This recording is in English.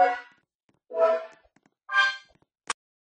Bye.